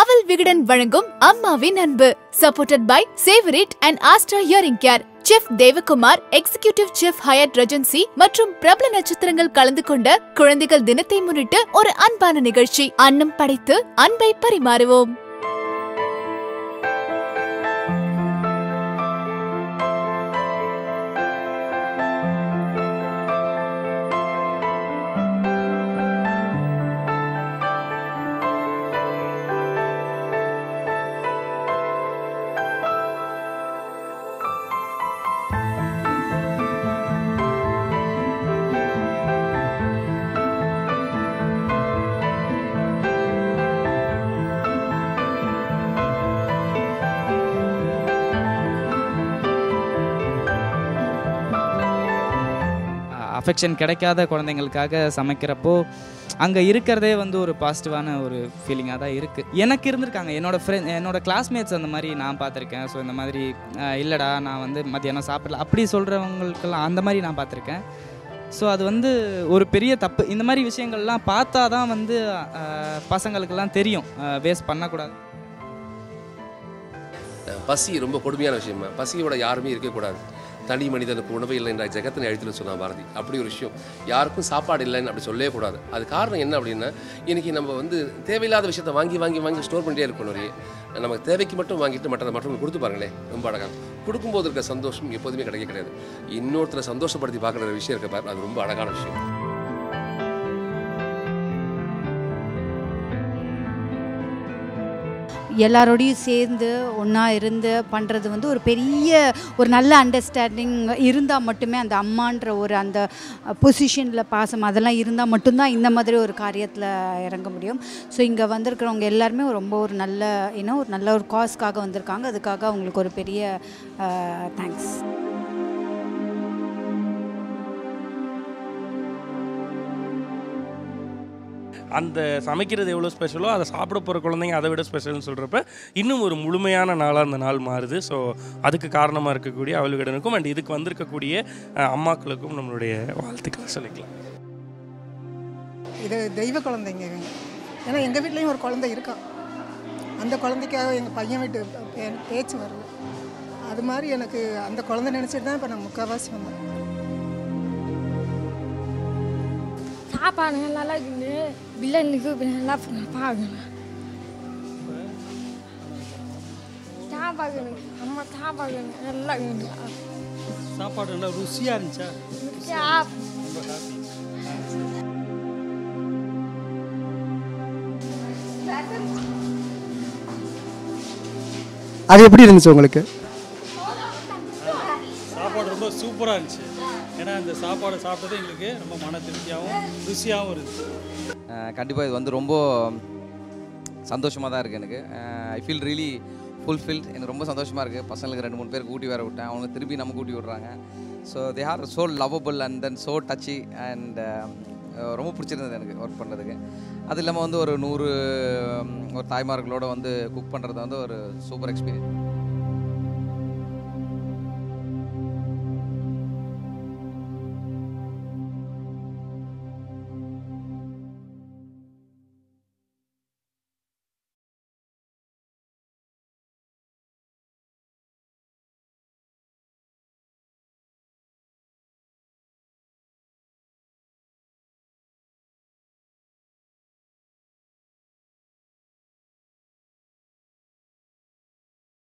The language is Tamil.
அவல் விகடன் வழங்கும் அம்மாவின் அன்பு. Supported by Savorit and Astra hearing care chef Devakumar executive chef Hyatt Regency மற்றும் பிரபல நட்சத்திரங்கள் கலந்து கொண்ட குழந்தைகள் தினத்தை முன்னிட்டு ஒரு அன்பான நிகழ்ச்சி. அன்னம் படைத்து அன்பை பரிமாறுவோம். அஃபெக்ஷன் கிடைக்காத குழந்தைங்களுக்காக சமைக்கிறப்போ அங்கே இருக்கிறதே வந்து ஒரு பாசிட்டிவான ஒரு ஃபீலிங்காக தான் இருக்குது எனக்கு இருந்திருக்காங்க. என்னோடய ஃப்ரெண்ட் என்னோடய கிளாஸ்மேட்ஸ் அந்த மாதிரி நான் பார்த்துருக்கேன். ஸோ இந்த மாதிரி இல்லைடா நான் வந்து மத்தியானம் சாப்பிடல. அப்படி சொல்கிறவங்களுக்கெல்லாம் அந்த மாதிரி நான் பார்த்துருக்கேன். ஸோ அது வந்து ஒரு பெரிய தப்பு. இந்த மாதிரி விஷயங்கள்லாம் பார்த்தா தான் வந்து பசங்களுக்கெல்லாம் தெரியும். வேஸ்ட் பண்ணக்கூடாது. பசி ரொம்ப கொடுமையான விஷயமா? பசியோட யாருமே இருக்கக்கூடாது. தனி மனிதனுக்கு உணவு இல்லை என்ற ஜெகத்தினை அழித்துன்னு சொன்னா பாரதி. அப்படி ஒரு விஷயம். யாருக்கும் சாப்பாடு இல்லைன்னு அப்படி சொல்லவே கூடாது. அது காரணம் என்ன அப்படின்னா இன்னைக்கு நம்ம வந்து தேவையில்லாத விஷயத்த வாங்கி வாங்கி வாங்கி ஸ்டோர் பண்ணிட்டே இருக்கணும் நமக்கு தேவைக்கு மட்டும் வாங்கிட்டு மற்றதை மற்றவங்க கொடுத்து பாருங்களேன் ரொம்ப அழகாக கொடுக்கும்போது இருக்க சந்தோஷம் எப்போதுமே கிடைக்க கிடையாது. இன்னொருத்தரை சந்தோஷப்படுத்தி பார்க்குற ஒரு விஷயம் இருக்க பாரு அது ரொம்ப அழகான விஷயம். எல்லாரோடையும் சேர்ந்து ஒன்றா இருந்து பண்ணுறது வந்து ஒரு பெரிய ஒரு நல்ல அண்டர்ஸ்டாண்டிங் இருந்தால் மட்டுமே அந்த அம்மான்ற ஒரு அந்த பொசிஷனில் பாசம் அதெல்லாம் இருந்தால் மட்டும்தான் இந்த மாதிரி ஒரு காரியத்தில் இறங்க முடியும். ஸோ இங்கே வந்திருக்கிறவங்க எல்லாருமே ரொம்ப ஒரு நல்ல ஏன்னா ஒரு நல்ல ஒரு காஸ்க்காக வந்திருக்காங்க. அதுக்காக அவங்களுக்கு ஒரு பெரிய தேங்க்ஸ் அந்த சமைக்கிறது எவ்வளோ ஸ்பெஷலோ அதை சாப்பிட போகிற குழந்தைங்க அதை விட ஸ்பெஷல்னு சொல்கிறப்ப இன்னும் ஒரு முழுமையான நாளாக அந்த நாள் மாறுது. ஸோ அதுக்கு காரணமாக இருக்கக்கூடிய அவளுகடனுக்கும் அண்ட் இதுக்கு வந்திருக்கக்கூடிய அம்மாக்களுக்கும் நம்மளுடைய வாழ்த்துக்களை சொல்லிக்கலாம். இது தெய்வ குழந்தைங்க. ஏன்னா எங்கள் வீட்லேயும் ஒரு குழந்தை இருக்கா? அந்த குழந்தைக்காக எங்கள் பையன் வீட்டு பே- பேச்சு வரல அது மாதிரி எனக்கு அந்த குழந்தை நினச்சிட்டு தான் இப்போ நான் முக்கால்வாசி வந்தேன். சாப்பாடு நல்லா இருக்குது பிள்ளைங்களுக்கு நல்லா பார்க்கணும் சாப்பாடு அம்மா சாப்பாடு நல்லா இருக்குது சாப்பாடு நல்லா ருசியாக இருந்துச்சா சாப் அது எப்படி இருந்துச்சு உங்களுக்கு சாப்பாடு ரொம்ப சூப்பராக இருந்துச்சு ஏன்னா இந்த சாப்பாடை சாப்பிட்டது எங்களுக்கு ரொம்ப மன திருப்தியாகவும் ருசியாகவும் இருக்குது கண்டிப்பாக இது வந்து ரொம்ப சந்தோஷமாக தான் இருக்குது எனக்கு. ஐ ஃபீல் ரியலி ஃபுல்ஃபில்ட் எனக்கு ரொம்ப சந்தோஷமாக இருக்குது பசங்களுக்கு ரெண்டு மூணு பேர் கூட்டி வேற விட்டேன். அவங்க திருப்பி நம்ம கூட்டி விட்றாங்க. So they are so lovable and then so touchy and ரொம்ப பிடிச்சிருந்தது எனக்கு ஒர்க் பண்ணுறதுக்கு அது இல்லாமல் வந்து ஒரு நூறு ஒரு தாய்மார்களோடு வந்து குக் பண்ணுறது வந்து ஒரு சூப்பர் எக்ஸ்பீரியன்ஸ்